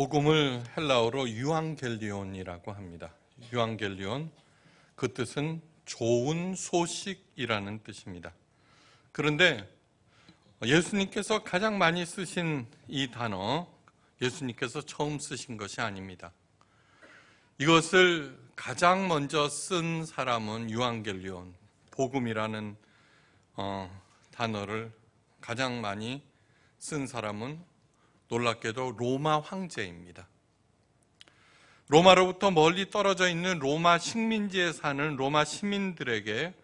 복음을 헬라어로 유앙겔리온이라고 합니다. 유앙겔리온 그 뜻은 좋은 소식이라는 뜻입니다. 그런데 예수님께서 가장 많이 쓰신 이 단어 예수님께서 처음 쓰신 것이 아닙니다. 이것을 가장 먼저 쓴 사람은 유앙겔리온 복음이라는 어, 단어를 가장 많이 쓴 사람은 놀랍게도 로마 황제입니다. 로마로부터 멀리 떨어져 있는 로마 식민지에 사는 로마 시민들에게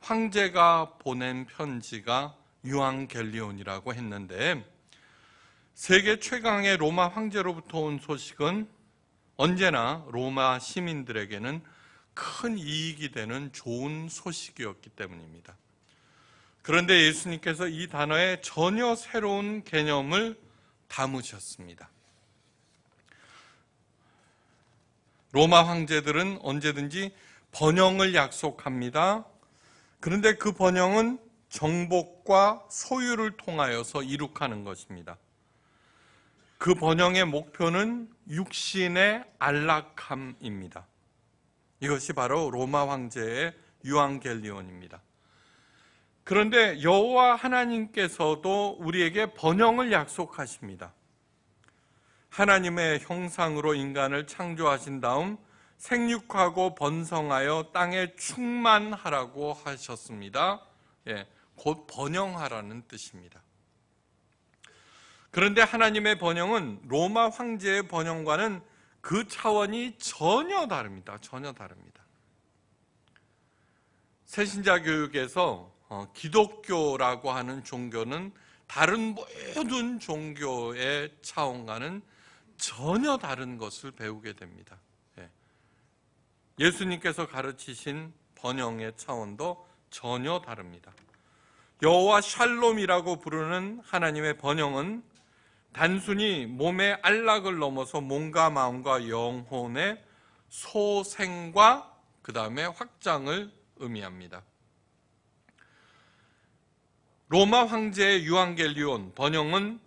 황제가 보낸 편지가 유앙겔리온이라고 했는데 세계 최강의 로마 황제로부터 온 소식은 언제나 로마 시민들에게는 큰 이익이 되는 좋은 소식이었기 때문입니다. 그런데 예수님께서 이 단어에 전혀 새로운 개념을 담으셨습니다. 로마 황제들은 언제든지 번영을 약속합니다. 그런데 그 번영은 정복과 소유를 통하여서 이룩하는 것입니다. 그 번영의 목표는 육신의 안락함입니다. 이것이 바로 로마 황제의 유앙겔리온입니다. 그런데 여호와 하나님께서도 우리에게 번영을 약속하십니다. 하나님의 형상으로 인간을 창조하신 다음 생육하고 번성하여 땅에 충만하라고 하셨습니다. 예, 곧 번영하라는 뜻입니다. 그런데 하나님의 번영은 로마 황제의 번영과는 그 차원이 전혀 다릅니다. 전혀 다릅니다. 새신자 교육에서 어, 기독교라고 하는 종교는 다른 모든 종교의 차원과는 전혀 다른 것을 배우게 됩니다. 예. 수님께서 가르치신 번영의 차원도 전혀 다릅니다. 여호와 샬롬이라고 부르는 하나님의 번영은 단순히 몸의 안락을 넘어서 몸과 마음과 영혼의 소생과 그 다음에 확장을 의미합니다. 로마 황제의 유앙겔리온 번영은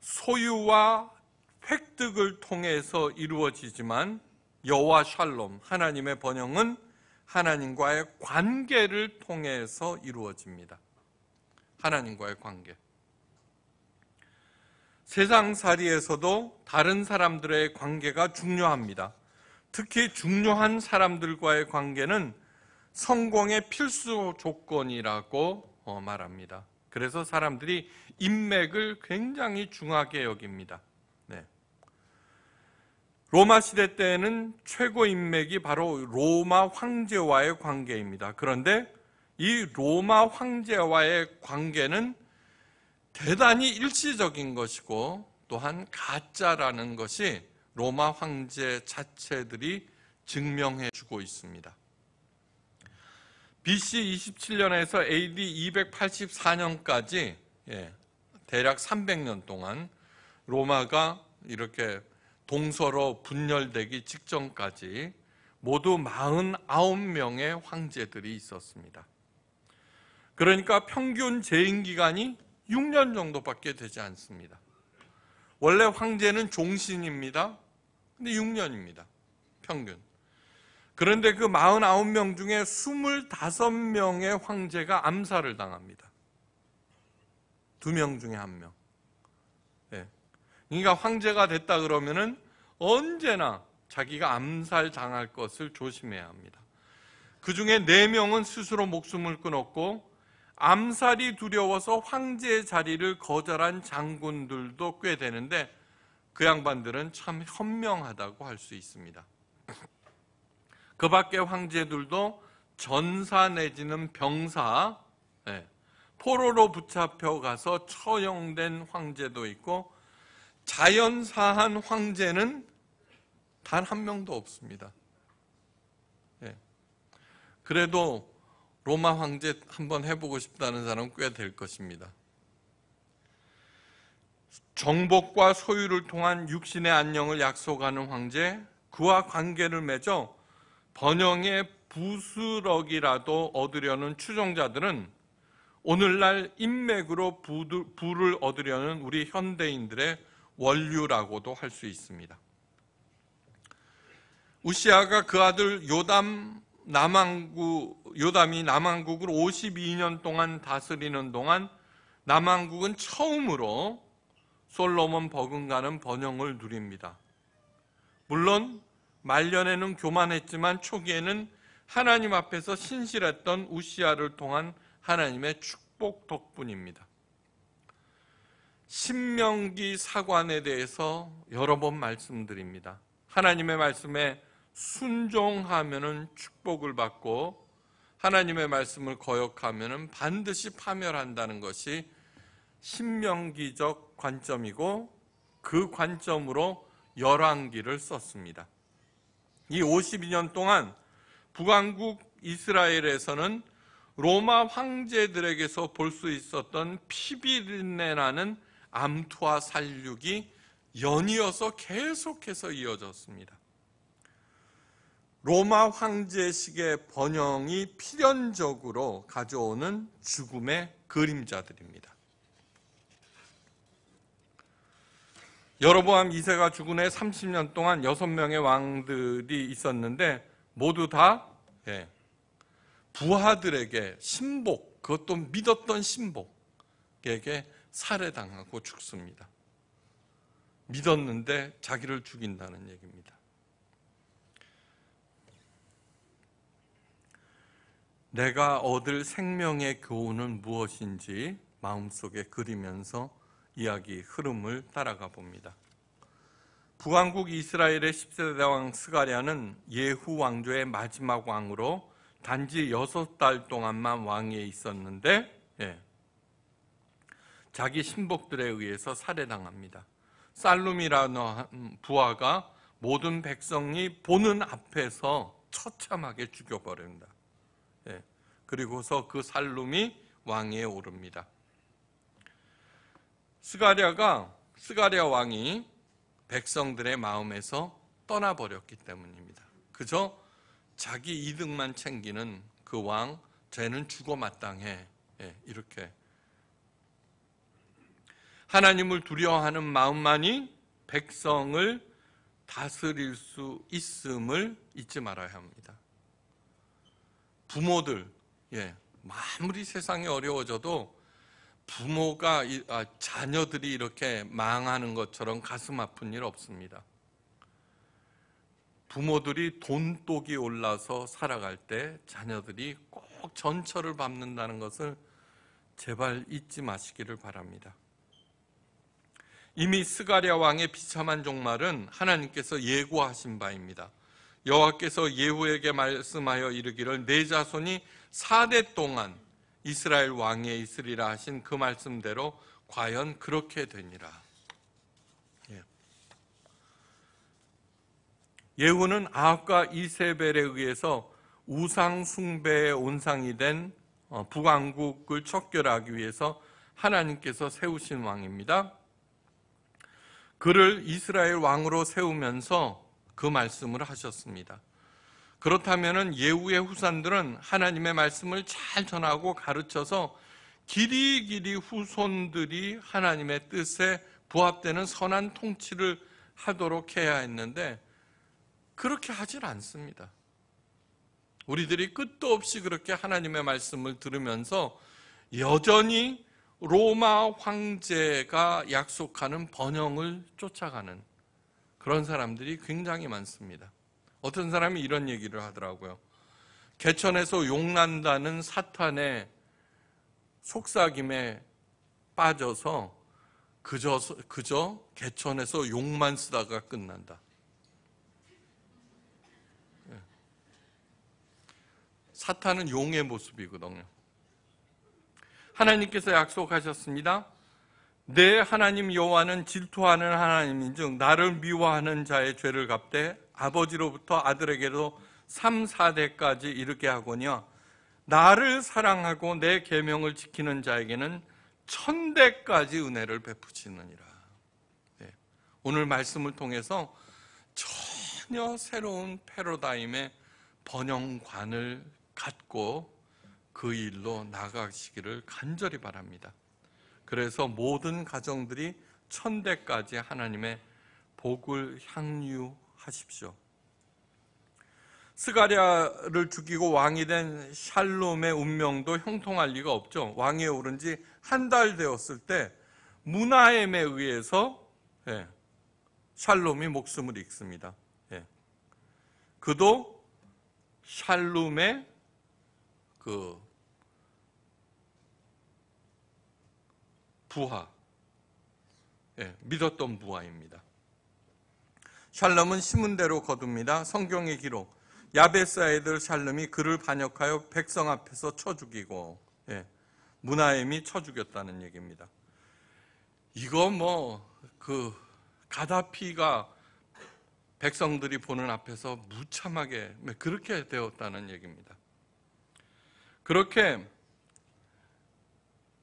소유와 획득을 통해서 이루어지지만 여호와 샬롬 하나님의 번영은 하나님과의 관계를 통해서 이루어집니다. 하나님과의 관계. 세상살이에서도 다른 사람들의 관계가 중요합니다. 특히 중요한 사람들과의 관계는 성공의 필수 조건이라고 어, 말합니다. 그래서 사람들이 인맥을 굉장히 중하게 여깁니다. 네. 로마 시대 때에는 최고 인맥이 바로 로마 황제와의 관계입니다. 그런데 이 로마 황제와의 관계는 대단히 일시적인 것이고 또한 가짜라는 것이 로마 황제 자체들이 증명해 주고 있습니다. BC 27년에서 AD 284년까지 예, 대략 300년 동안 로마가 이렇게 동서로 분열되기 직전까지 모두 49명의 황제들이 있었습니다. 그러니까 평균 재임 기간이 6년 정도밖에 되지 않습니다. 원래 황제는 종신입니다. 근데 6년입니다. 평균. 그런데 그 49명 중에 25명의 황제가 암살을 당합니다. 두 명 중에 한 명. 네. 그러니까 황제가 됐다 그러면은 언제나 자기가 암살 당할 것을 조심해야 합니다. 그 중에 네 명은 스스로 목숨을 끊었고 암살이 두려워서 황제의 자리를 거절한 장군들도 꽤 되는데 그 양반들은 참 현명하다고 할 수 있습니다. 그 밖에 황제들도 전사 내지는 병사, 네, 포로로 붙잡혀 가서 처형된 황제도 있고 자연사한 황제는 단 한 명도 없습니다. 네. 그래도 로마 황제 한번 해보고 싶다는 사람은 꽤될 것입니다. 정복과 소유를 통한 육신의 안녕을 약속하는 황제, 그와 관계를 맺어 번영의 부스럭이라도 얻으려는 추종자들은 오늘날 인맥으로 부를 얻으려는 우리 현대인들의 원류라고도 할 수 있습니다. 우시아가 그 아들 요담 남왕국 요담이 남왕국을 52년 동안 다스리는 동안 남왕국은 처음으로 솔로몬 버금가는 번영을 누립니다. 물론 말년에는 교만했지만 초기에는 하나님 앞에서 신실했던 우시아를 통한 하나님의 축복 덕분입니다. 신명기 사관에 대해서 여러 번 말씀드립니다. 하나님의 말씀에 순종하면은 축복을 받고 하나님의 말씀을 거역하면은 반드시 파멸한다는 것이 신명기적 관점이고 그 관점으로 열왕기를 썼습니다. 이 52년 동안 북왕국 이스라엘에서는 로마 황제들에게서 볼 수 있었던 피비린내 나는 암투와 살육이 연이어서 계속해서 이어졌습니다. 로마 황제식의 번영이 필연적으로 가져오는 죽음의 그림자들입니다. 여로보암 2세가 죽은 해 30년 동안 6명의 왕들이 있었는데 모두 다 예, 부하들에게 신복, 그것도 믿었던 신복에게 살해당하고 죽습니다. 믿었는데 자기를 죽인다는 얘기입니다. 내가 얻을 생명의 교훈은 무엇인지 마음속에 그리면서 이야기 흐름을 따라가 봅니다. 북왕국 이스라엘의 10세대 왕 스가랴는 예후 왕조의 마지막 왕으로 단지 6달 동안만 왕위에 있었는데 예, 자기 신복들에 의해서 살해당합니다. 살룸이라는 부하가 모든 백성이 보는 앞에서 처참하게 죽여버립니다. 예, 그리고서 그 살룸이 왕위에 오릅니다. 스가랴가 스가랴 왕이 백성들의 마음에서 떠나버렸기 때문입니다. 그저 자기 이득만 챙기는 그 왕, 쟤는 죽어 마땅해. 예, 이렇게 하나님을 두려워하는 마음만이 백성을 다스릴 수 있음을 잊지 말아야 합니다. 부모들, 예, 아무리 세상이 어려워져도 부모가 아, 자녀들이 이렇게 망하는 것처럼 가슴 아픈 일 없습니다. 부모들이 돈독이 올라서 살아갈 때 자녀들이 꼭 전철을 밟는다는 것을 제발 잊지 마시기를 바랍니다. 이미 스가랴 왕의 비참한 종말은 하나님께서 예고하신 바입니다. 여호와께서 예후에게 말씀하여 이르기를 내 자손이 4대 동안 이스라엘 왕에 있으리라 하신 그 말씀대로 과연 그렇게 되니라. 예. 예후는 아합과 이세벨에 의해서 우상 숭배의 온상이 된 어, 북왕국을 척결하기 위해서 하나님께서 세우신 왕입니다. 그를 이스라엘 왕으로 세우면서 그 말씀을 하셨습니다. 그렇다면 예후의 후손들은 하나님의 말씀을 잘 전하고 가르쳐서 길이 길이 후손들이 하나님의 뜻에 부합되는 선한 통치를 하도록 해야 했는데 그렇게 하질 않습니다. 우리들이 끝도 없이 그렇게 하나님의 말씀을 들으면서 여전히 로마 황제가 약속하는 번영을 쫓아가는 그런 사람들이 굉장히 많습니다. 어떤 사람이 이런 얘기를 하더라고요. 개천에서 용난다는 사탄의 속삭임에 빠져서 그저, 그저 개천에서 용만 쓰다가 끝난다. 예. 사탄은 용의 모습이거든요. 하나님께서 약속하셨습니다. 내 하나님 여호와는 질투하는 하나님인 즉 나를 미워하는 자의 죄를 갚되 아버지로부터 아들에게도 3, 4대까지 이르게 하거니와 나를 사랑하고 내 계명을 지키는 자에게는 천대까지 은혜를 베푸시느니라. 네. 오늘 말씀을 통해서 전혀 새로운 패러다임의 번영관을 갖고 그 일로 나가시기를 간절히 바랍니다. 그래서 모든 가정들이 천대까지 하나님의 복을 향유하십시오. 스가랴를 죽이고 왕이 된 샬롬의 운명도 형통할 리가 없죠. 왕위에 오른 지 한 달 되었을 때 문하엠에 의해서 예, 샬롬이 목숨을 잃습니다. 예. 그도 샬롬의 그 부하, 예, 믿었던 부하입니다. 샬롬은 신문대로 거둡니다. 성경의 기록. 야베스 아이들 샬롬이 그를 반역하여 백성 앞에서 쳐 죽이고 예, 문하엠이 쳐 죽였다는 얘기입니다. 이거 뭐 그 가다피가 백성들이 보는 앞에서 무참하게 그렇게 되었다는 얘기입니다. 그렇게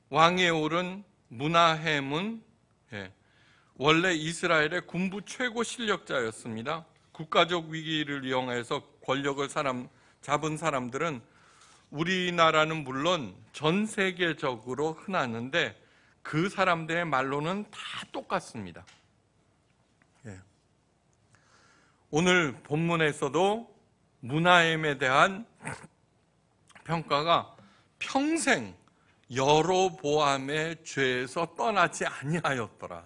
왕에 오른 문하햄은 예, 원래 이스라엘의 군부 최고 실력자였습니다. 국가적 위기를 이용해서 권력을 사람, 잡은 사람들은 우리나라는 물론 전 세계적으로 흔하는데 그 사람들의 말로는 다 똑같습니다. 예. 오늘 본문에서도 문하엠에 대한 평가가 평생 여로보암의 죄에서 떠나지 아니하였더라.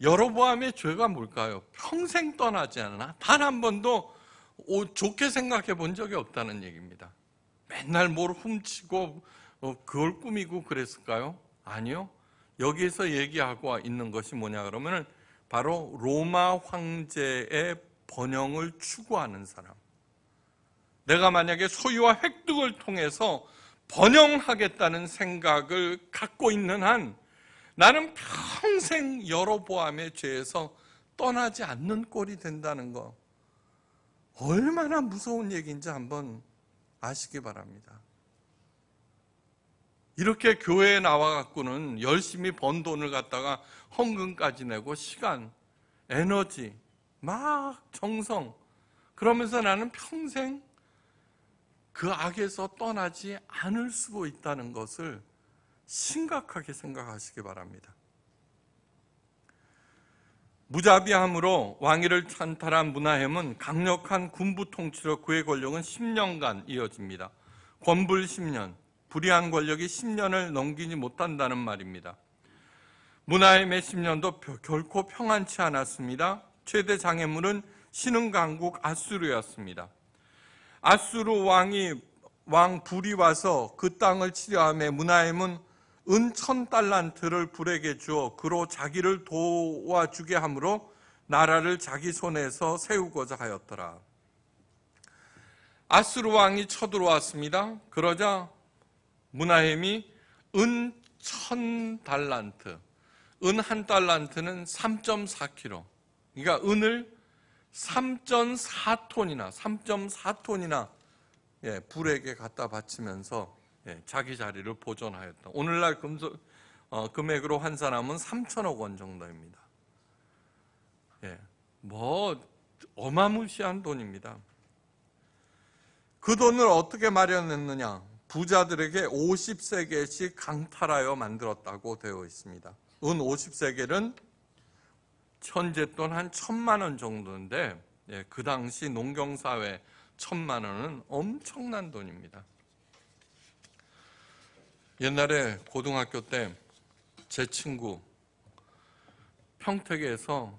여로보암의 죄가 뭘까요? 평생 떠나지 않아. 단 한 번도 좋게 생각해 본 적이 없다는 얘기입니다. 맨날 뭘 훔치고 어, 그걸 꾸미고 그랬을까요? 아니요. 여기에서 얘기하고 있는 것이 뭐냐 그러면은 바로 로마 황제의 번영을 추구하는 사람. 내가 만약에 소유와 획득을 통해서 번영하겠다는 생각을 갖고 있는 한 나는 평생 여로보암의 죄에서 떠나지 않는 꼴이 된다는 거 얼마나 무서운 얘기인지 한번 아시기 바랍니다. 이렇게 교회에 나와 갖고는 열심히 번 돈을 갖다가 헌금까지 내고 시간, 에너지, 막 정성 그러면서 나는 평생 그 악에서 떠나지 않을 수 있다는 것을 심각하게 생각하시기 바랍니다. 무자비함으로 왕위를 찬탈한 문하햄은 강력한 군부 통치로 그의 권력은 10년간 이어집니다. 권불 10년, 불의한 권력이 10년을 넘기지 못한다는 말입니다. 문하햄의 10년도 결코 평안치 않았습니다. 최대 장애물은 신흥 강국 아수르였습니다. 아수르 왕이 왕 불이 와서 그 땅을 치료함에 문하햄은 은천 달란트를 불에게 주어 그로 자기를 도와주게 함으로 나라를 자기 손에서 세우고자 하였더라. 아스루 왕이 쳐들어왔습니다. 그러자 문하햄이 은 천 달란트, 은 한 달란트는 3.4kg. 그러니까 은을 3.4톤이나 3.4톤이나 예, 불에게 갖다 바치면서 예, 자기 자리를 보존하였다. 오늘날 금소, 어, 금액으로 환산하면 3천억 원 정도입니다. 예, 뭐 어마무시한 돈입니다. 그 돈을 어떻게 마련했느냐? 부자들에게 50세계씩 강탈하여 만들었다고 되어 있습니다. 은 50세계는 현재 돈 한 천만 원 정도인데 예, 그 당시 농경사회 천만 원은 엄청난 돈입니다. 옛날에 고등학교 때 제 친구 평택에서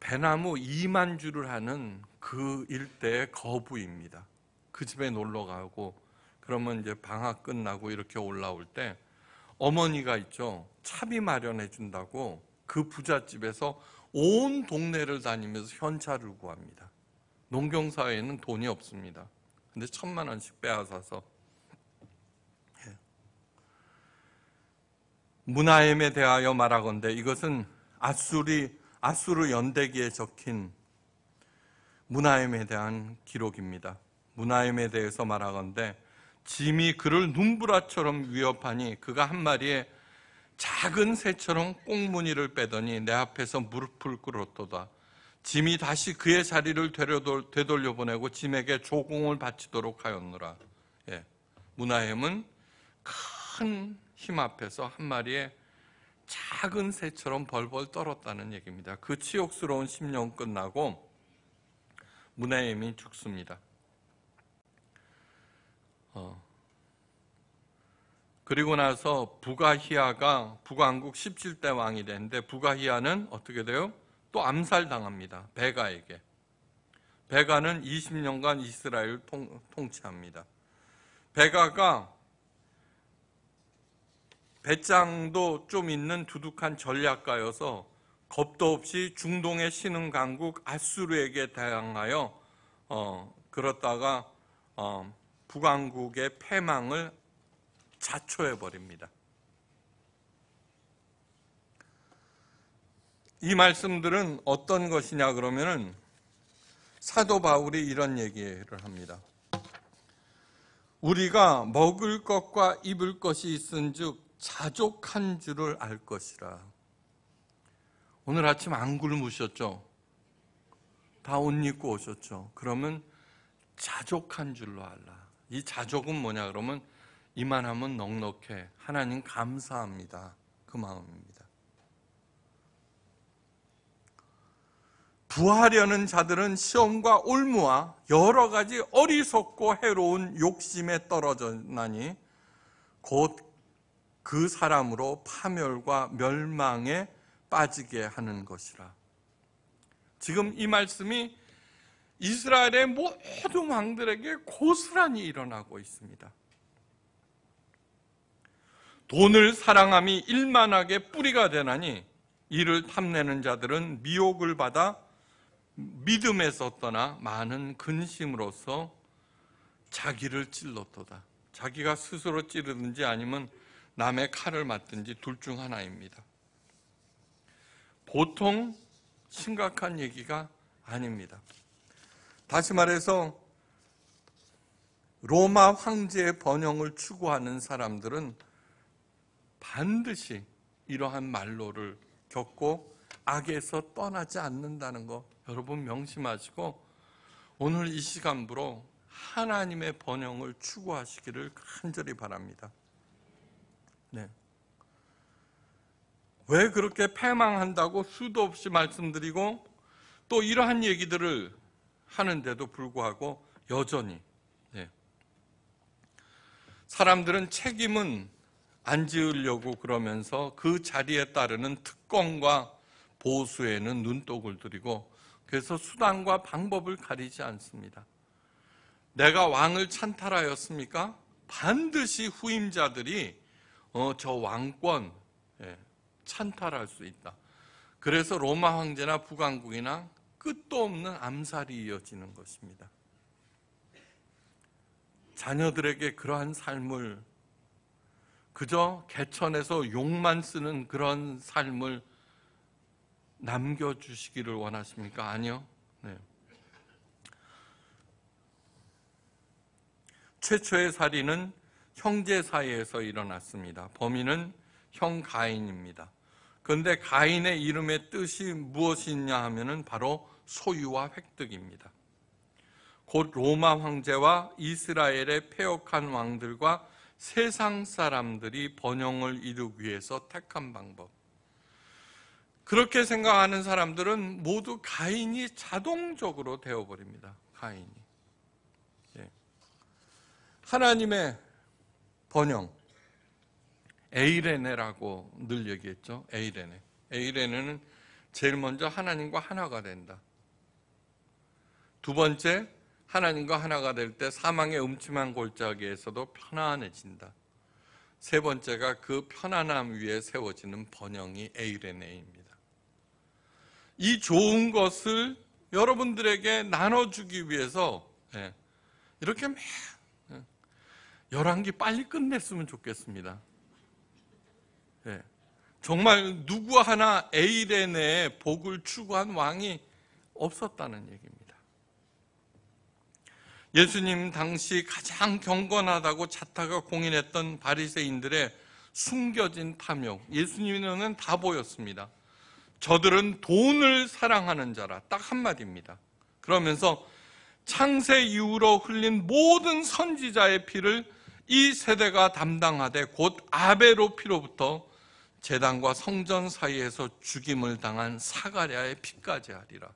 배나무 2만 주를 하는 그 일대의 거부입니다. 그 집에 놀러 가고 그러면 이제 방학 끝나고 이렇게 올라올 때 어머니가 있죠. 차비 마련해 준다고 그 부잣집에서 온 동네를 다니면서 현찰을 구합니다. 농경사회에는 돈이 없습니다. 근데 천만 원씩 빼앗아서 문하엠에 대하여 말하건대 이것은 아수리 아수르 연대기에 적힌 문하엠에 대한 기록입니다. 문하엠에 대해서 말하건대 짐이 그를 눈부라처럼 위협하니 그가 한 마리의 작은 새처럼 꽁무니를 빼더니 내 앞에서 무릎을 꿇었도다. 짐이 다시 그의 자리를 되돌려 보내고 짐에게 조공을 바치도록 하였노라. 예. 문하햄은 큰 힘 앞에서 한 마리의 작은 새처럼 벌벌 떨었다는 얘기입니다. 그 치욕스러운 10년 끝나고 문하임이 죽습니다. 어. 그리고 나서 부가히아가 북왕국 17대 왕이 되는데 부가히아는 어떻게 돼요? 또 암살당합니다. 베가에게. 베가는 20년간 이스라엘 통, 통치합니다. 베가가 배짱도 좀 있는 두둑한 전략가여서 겁도 없이 중동의 신흥 강국 아수르에게 대항하여 어, 그렇다가 어, 북왕국의 패망을 자초해 버립니다. 이 말씀들은 어떤 것이냐 그러면은 사도 바울이 이런 얘기를 합니다. 우리가 먹을 것과 입을 것이 있은즉 자족한 줄을 알 것이라. 오늘 아침 안 굶으셨죠? 다 옷 입고 오셨죠? 그러면 자족한 줄로 알라. 이 자족은 뭐냐 그러면 이만하면 넉넉해. 하나님 감사합니다. 그 마음입니다. 부하려는 자들은 시험과 올무와 여러 가지 어리석고 해로운 욕심에 떨어졌나니 곧 그 사람으로 파멸과 멸망에 빠지게 하는 것이라. 지금 이 말씀이 이스라엘의 모든 왕들에게 고스란히 일어나고 있습니다. 돈을 사랑함이 일만하게 뿌리가 되나니 이를 탐내는 자들은 미혹을 받아 믿음에서 떠나 많은 근심으로서 자기를 찔렀도다. 자기가 스스로 찌르든지 아니면 남의 칼을 맞든지 둘 중 하나입니다. 보통 심각한 얘기가 아닙니다. 다시 말해서 로마 황제의 번영을 추구하는 사람들은 반드시 이러한 말로를 겪고 악에서 떠나지 않는다는 거 여러분 명심하시고 오늘 이 시간부로 하나님의 번영을 추구하시기를 간절히 바랍니다. 네. 왜 그렇게 패망한다고 수도 없이 말씀드리고 또 이러한 얘기들을 하는데도 불구하고 여전히 네. 사람들은 책임은 안 지으려고 그러면서 그 자리에 따르는 특권과 보수에는 눈독을 들이고 그래서 수단과 방법을 가리지 않습니다. 내가 왕을 찬탈하였습니까? 반드시 후임자들이 어, 저 왕권 예, 찬탈할 수 있다. 그래서 로마 황제나 북왕국이나 끝도 없는 암살이 이어지는 것입니다. 자녀들에게 그러한 삶을 그저 개천에서 욕만 쓰는 그런 삶을 남겨주시기를 원하십니까? 아니요. 네. 최초의 살인은 형제 사이에서 일어났습니다. 범인은 형 가인입니다. 그런데 가인의 이름의 뜻이 무엇이냐 하면은 바로 소유와 획득입니다. 곧 로마 황제와 이스라엘의 폐역한 왕들과 세상 사람들이 번영을 이루기 위해서 택한 방법. 그렇게 생각하는 사람들은 모두 가인이 자동적으로 되어버립니다. 가인이. 예. 하나님의 번영. 에이레네라고 늘 얘기했죠. 에이레네. 에이레네는 제일 먼저 하나님과 하나가 된다. 두 번째, 하나님과 하나가 될 때 사망의 음침한 골짜기에서도 편안해진다. 세 번째가 그 편안함 위에 세워지는 번영이 에이레네입니다. 이 좋은 것을 여러분들에게 나눠주기 위해서 예, 이렇게 매 예, 열한기 빨리 끝냈으면 좋겠습니다. 예, 정말 누구 하나 에이레네의 복을 추구한 왕이 없었다는 얘기입니다. 예수님 당시 가장 경건하다고 자타가 공인했던 바리새인들의 숨겨진 탐욕, 예수님은 다 보였습니다. 저들은 돈을 사랑하는 자라. 딱 한마디입니다. 그러면서 창세 이후로 흘린 모든 선지자의 피를 이 세대가 담당하되 곧 아베로 피로부터 재단과 성전 사이에서 죽임을 당한 사가랴의 피까지 하리라.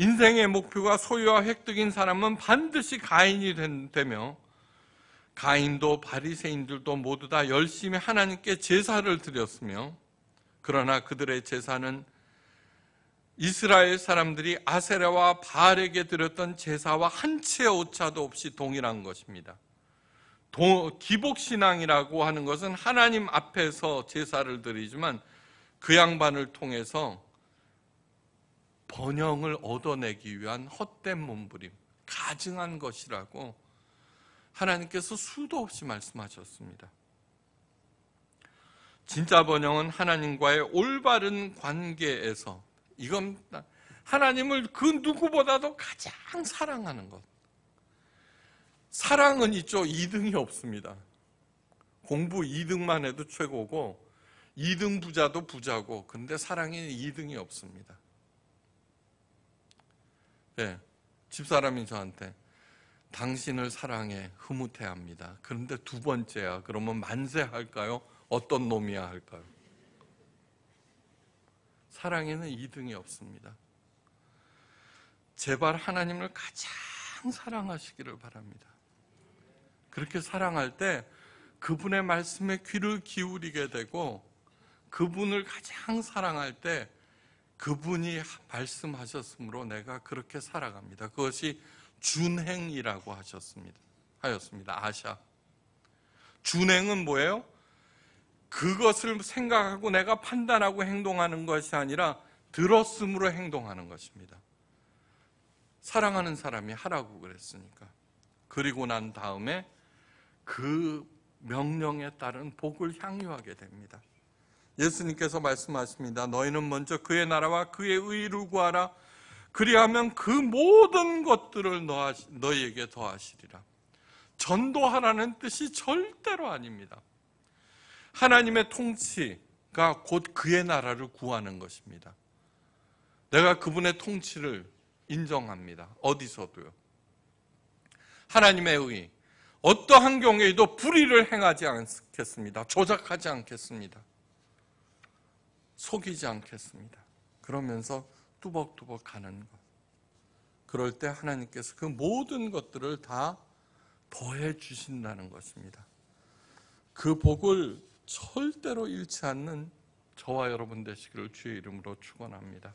예. 인생의 목표가 소유와 획득인 사람은 반드시 가인이 된- 되며 가인도 바리새인들도 모두 다 열심히 하나님께 제사를 드렸으며 그러나 그들의 제사는 이스라엘 사람들이 아세라와 바알에게 드렸던 제사와 한 채의 오차도 없이 동일한 것입니다. 도- 기복신앙이라고 하는 것은 하나님 앞에서 제사를 드리지만 그 양반을 통해서 번영을 얻어내기 위한 헛된 몸부림, 가증한 것이라고 하나님께서 수도 없이 말씀하셨습니다. 진짜 번영은 하나님과의 올바른 관계에서 이건 하나님을 그 누구보다도 가장 사랑하는 것. 사랑은 있죠. 2등이 없습니다. 공부 2등만 해도 최고고 2등 부자도 부자고 근데 사랑이 2등이 없습니다. 예. 집사람이 저한테 당신을 사랑해 흐뭇해 합니다. 그런데 두 번째야. 그러면 만세 할까요? 어떤 놈이야 할까요? 사랑에는 2등이 없습니다. 제발 하나님을 가장 사랑하시기를 바랍니다. 그렇게 사랑할 때 그분의 말씀에 귀를 기울이게 되고 그분을 가장 사랑할 때 그분이 말씀하셨으므로 내가 그렇게 살아갑니다. 그것이 준행이라고 하셨습니다. 하였습니다. 아샤. 준행은 뭐예요? 그것을 생각하고 내가 판단하고 행동하는 것이 아니라 들었음으로 행동하는 것입니다. 사랑하는 사람이 하라고 그랬으니까. 그리고 난 다음에 그 명령에 따른 복을 향유하게 됩니다. 예수님께서 말씀하십니다. 너희는 먼저 그의 나라와 그의 의를 구하라. 그리하면 그 모든 것들을 너희에게 더하시리라. 전도하라는 뜻이 절대로 아닙니다. 하나님의 통치가 곧 그의 나라를 구하는 것입니다. 내가 그분의 통치를 인정합니다. 어디서도요. 하나님의 의, 어떠한 경우에도 불의를 행하지 않겠습니다. 조작하지 않겠습니다. 속이지 않겠습니다. 그러면서 뚜벅뚜벅 가는 것. 그럴 때 하나님께서 그 모든 것들을 다 더해 주신다는 것입니다. 그 복을 절대로 잃지 않는 저와 여러분 되시기를 주의 이름으로 축원합니다.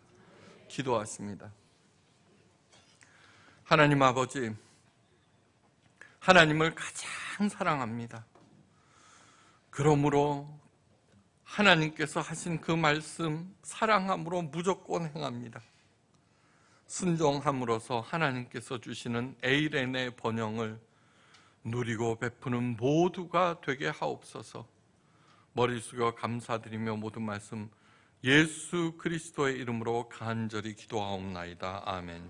기도하십니다. 하나님 아버지, 하나님을 가장 사랑합니다. 그러므로 하나님께서 하신 그 말씀 사랑함으로 무조건 행합니다. 순종함으로써 하나님께서 주시는 에이렌의 번영을 누리고 베푸는 모두가 되게 하옵소서. 머리 숙여 감사드리며 모든 말씀 예수 그리스도의 이름으로 간절히 기도하옵나이다. 아멘.